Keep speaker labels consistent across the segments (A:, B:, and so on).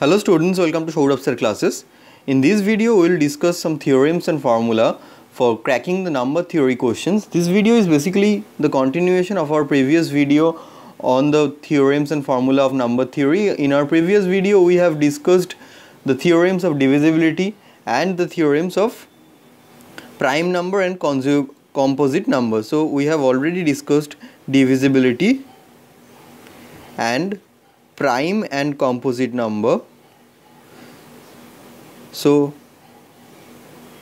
A: Hello students, welcome to Sourav Sir classes. In this video, we will discuss some theorems and formula for cracking the number theory questions. This video is basically the continuation of our previous video on the theorems and formula of number theory. In our previous video, we have discussed the theorems of divisibility and the theorems of prime number and composite number. So, we have already discussed divisibility and prime and composite number. So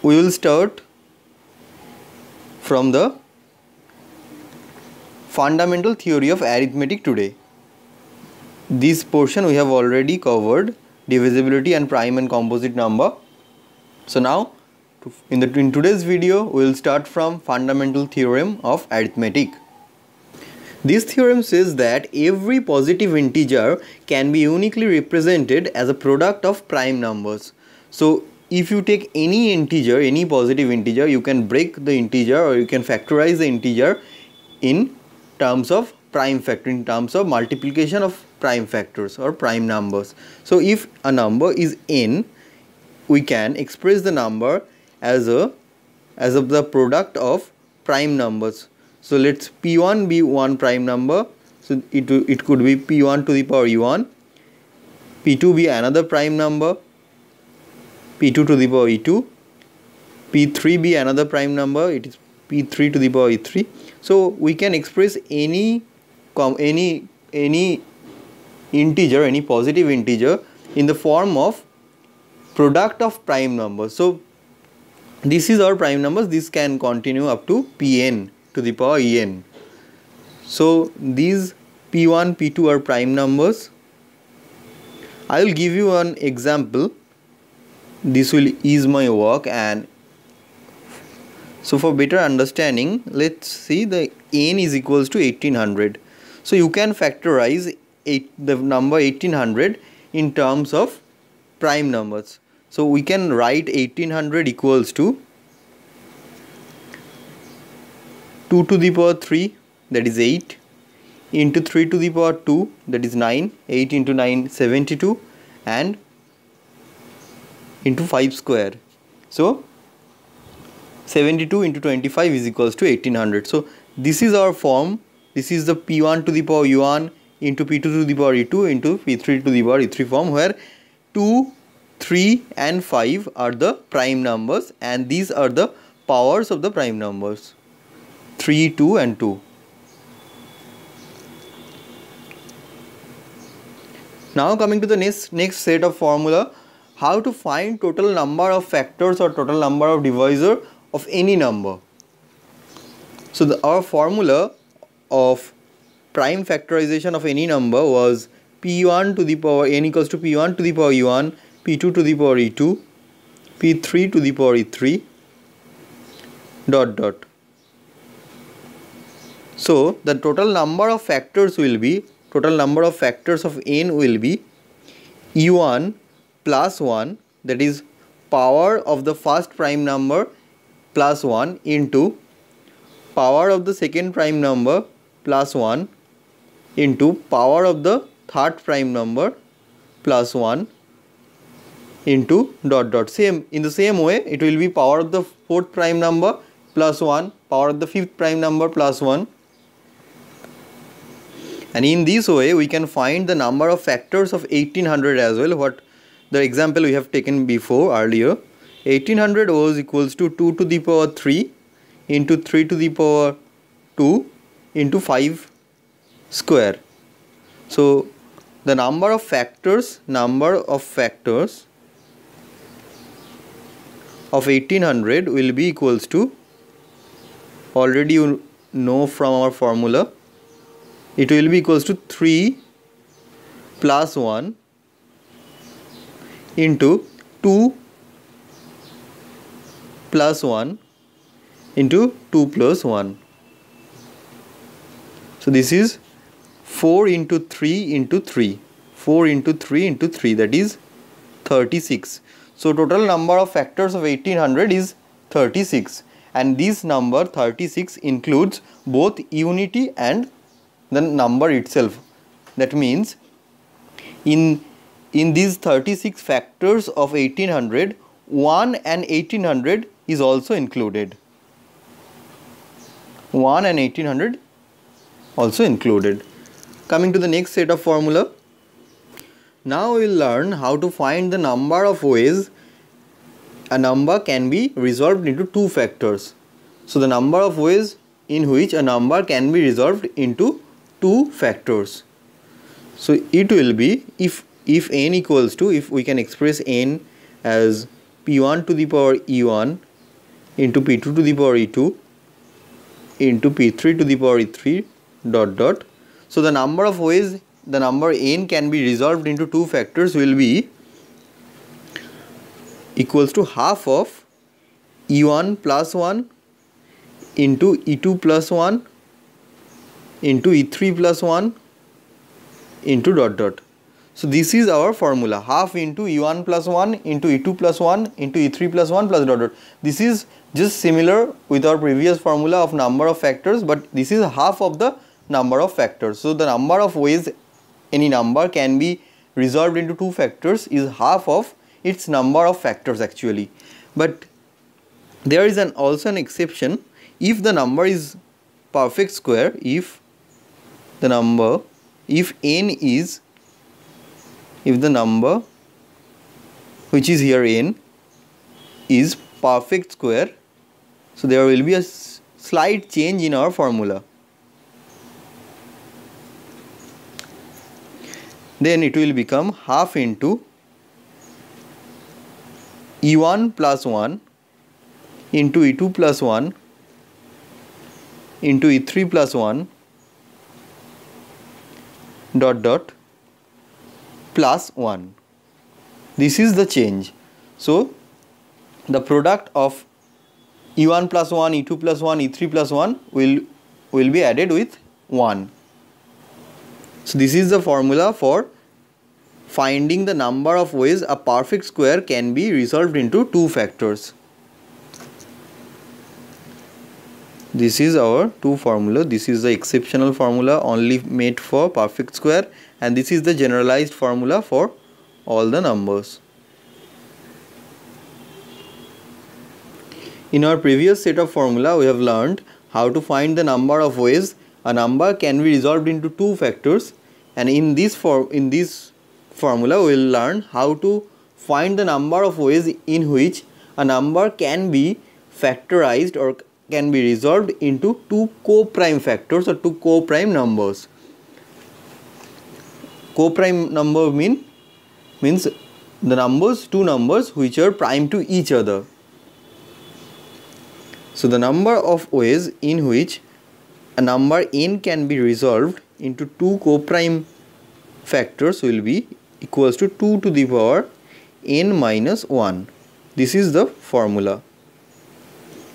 A: we will start from the fundamental theory of arithmetic today. This portion we have already covered divisibility and prime and composite number. So now in the in today's video we will start from fundamental theorem of arithmetic this theorem says that every positive integer can be uniquely represented as a product of prime numbers so if you take any integer, any positive integer, you can break the integer or you can factorize the integer in terms of prime factor, in terms of multiplication of prime factors or prime numbers. So if a number is n, we can express the number as a as of the product of prime numbers. So let's p1 be one prime number. So it, it could be p1 to the power e1, p2 be another prime number, p2 to the power e2 p3 be another prime number. It is p3 to the power e3 so we can express any com any any integer any positive integer in the form of product of prime numbers so this is our prime numbers. This can continue up to pn to the power en so these p1 p2 are prime numbers. I will give you an example. This will ease my work and so for better understanding let's see the n is equals to 1800 so you can factorize eight, the number 1800 in terms of prime numbers. So we can write 1800 equals to 2 to the power 3 that is 8 into 3 to the power 2 that is 9 8 into 9 72 and into 5 square. So 72 into 25 is equals to 1800. So this is our form. This is the P1 to the power U1 into P2 to the power E2 into P3 to the power E3 form where 2, 3 and 5 are the prime numbers and these are the powers of the prime numbers 3, 2 and 2. Now coming to the next, next set of formula how to find total number of factors or total number of divisor of any number. So the, our formula of prime factorization of any number was p1 to the power n equals to p1 to the power e1, p2 to the power e2, p3 to the power e3 dot dot. So the total number of factors will be total number of factors of n will be e1 plus 1 that is power of the first prime number plus 1 into power of the second prime number plus 1 into power of the third prime number plus 1 into dot dot. Same in the same way it will be power of the fourth prime number plus 1 power of the fifth prime number plus 1 and in this way we can find the number of factors of 1800 as well what the example we have taken before earlier. 1800 was equals to 2 to the power 3 into 3 to the power 2 into 5 square. So the number of factors number of factors of 1800 will be equals to already you know from our formula it will be equals to 3 plus 1 into 2 plus 1 into 2 plus 1. So this is 4 into 3 into 3. 4 into 3 into 3 that is 36. So total number of factors of 1800 is 36 and this number 36 includes both unity and the number itself. That means in in these 36 factors of 1800 1 and 1800 is also included. 1 and 1800 also included. Coming to the next set of formula now we will learn how to find the number of ways a number can be resolved into two factors. So the number of ways in which a number can be resolved into two factors. So it will be if if n equals to if we can express n as p1 to the power e1 into p2 to the power e2 into p3 to the power e3 dot dot. So the number of ways the number n can be resolved into two factors will be equals to half of e1 plus 1 into e2 plus 1 into e3 plus 1 into dot dot so this is our formula half into E1 plus 1 into E2 plus 1 into E3 plus 1 plus dot dot. This is just similar with our previous formula of number of factors but this is half of the number of factors. So the number of ways any number can be resolved into two factors is half of its number of factors actually. But there is an also an exception if the number is perfect square if the number if n is if the number which is here n is perfect square so there will be a slight change in our formula. Then it will become half into e1 plus 1 into e2 plus 1 into e3 plus 1 dot dot plus 1 this is the change. So the product of e1 plus 1 e2 plus 1 e3 plus 1 will will be added with 1 so this is the formula for finding the number of ways a perfect square can be resolved into two factors this is our two formula. This is the exceptional formula only made for perfect square. And this is the generalized formula for all the numbers. In our previous set of formula we have learned how to find the number of ways a number can be resolved into two factors. And in this in this formula we will learn how to find the number of ways in which a number can be factorized or can be resolved into two co-prime factors or two co-prime numbers. Co-prime number mean means the numbers two numbers which are prime to each other. So the number of ways in which a number n can be resolved into two co-prime factors will be equals to 2 to the power n minus 1 this is the formula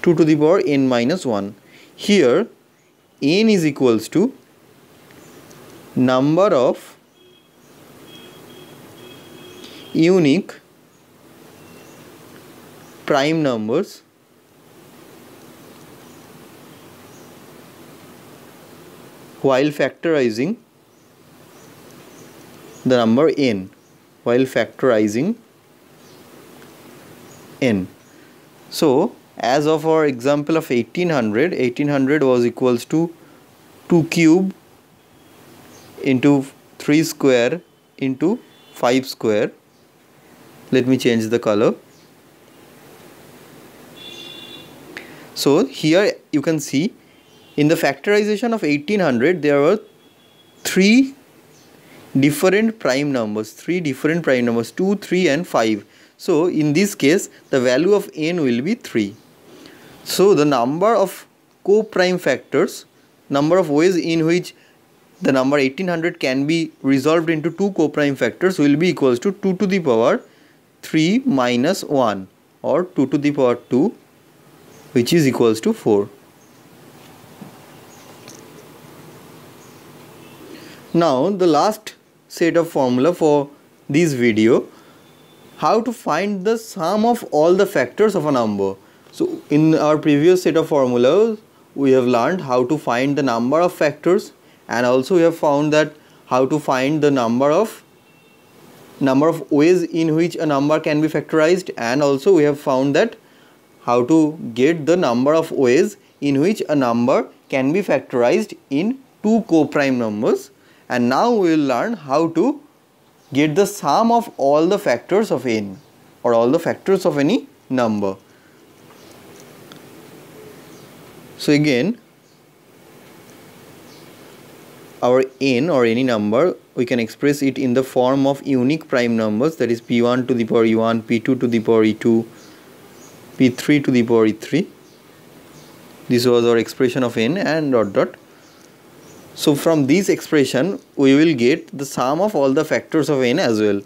A: 2 to the power n minus 1 here n is equals to number of unique prime numbers while factorizing the number n while factorizing n. So as of our example of 1800 1800 was equals to 2 cube into 3 square into 5 square. Let me change the color. So here you can see in the factorization of 1800 there were three different prime numbers three different prime numbers 2 3 and 5 so in this case the value of n will be 3 so the number of co-prime factors number of ways in which the number 1800 can be resolved into two co-prime factors will be equals to 2 to the power 3 minus 1 or 2 to the power 2 which is equals to 4. Now the last set of formula for this video how to find the sum of all the factors of a number. So in our previous set of formulas we have learned how to find the number of factors and also we have found that how to find the number of number of ways in which a number can be factorized and also we have found that how to get the number of ways in which a number can be factorized in two co-prime numbers and now we will learn how to get the sum of all the factors of n or all the factors of any number. So again our n or any number we can express it in the form of unique prime numbers that is p1 to the power e1, p2 to the power e2, p3 to the power e3. This was our expression of n and dot dot. So from this expression we will get the sum of all the factors of n as well.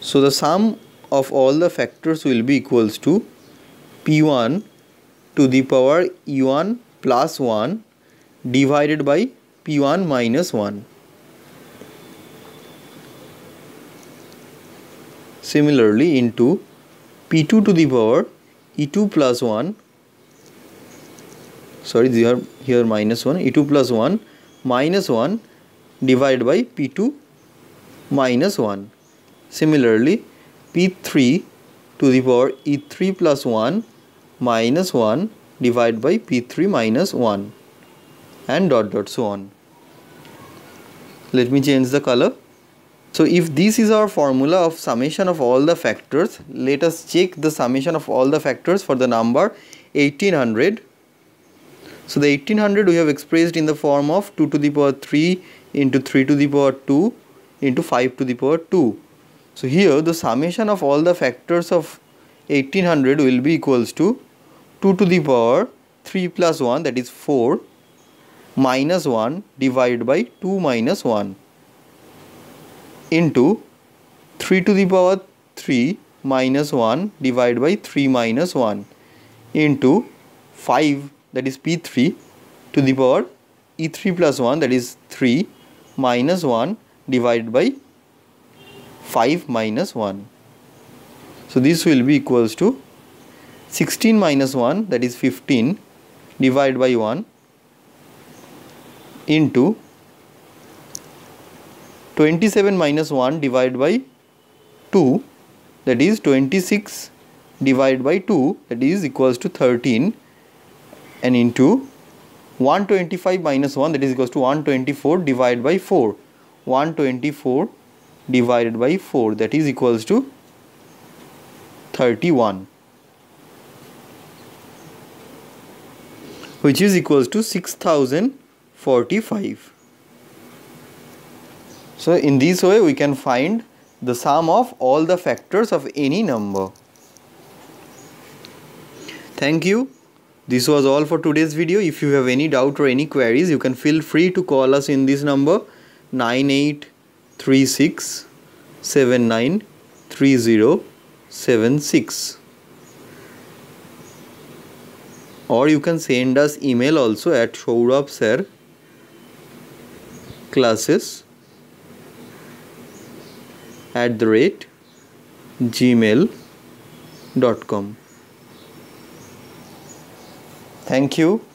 A: So the sum of all the factors will be equals to p1 to the power e1 plus 1 divided by P1 minus 1. Similarly into P2 to the power E2 plus 1 sorry they are here minus 1 E2 plus 1 minus 1 divided by P2 minus 1. Similarly P3 to the power E3 plus 1 minus 1 divided by P3 minus 1 and dot dot so on. Let me change the color. So if this is our formula of summation of all the factors let us check the summation of all the factors for the number 1800 so the 1800 we have expressed in the form of 2 to the power 3 into 3 to the power 2 into 5 to the power 2 so here the summation of all the factors of 1800 will be equals to 2 to the power 3 plus 1 that is 4 minus 1 divided by 2 minus 1 into 3 to the power 3 minus 1 divided by 3 minus 1 into 5 that is P3 to the power E3 plus 1 that is 3 minus 1 divided by 5 minus 1. So this will be equals to 16 minus 1 that is 15 divided by 1 into 27 minus 1 divided by 2 that is 26 divided by 2 that is equals to 13 and into 125 minus 1 that is equals to 124 divided by 4 124 divided by 4 that is equals to 31 which is equals to 6045 so in this way we can find the sum of all the factors of any number. Thank you. This was all for today's video. If you have any doubt or any queries you can feel free to call us in this number 9836793076 or you can send us email also at souravsir classes at the rate gmail.com thank you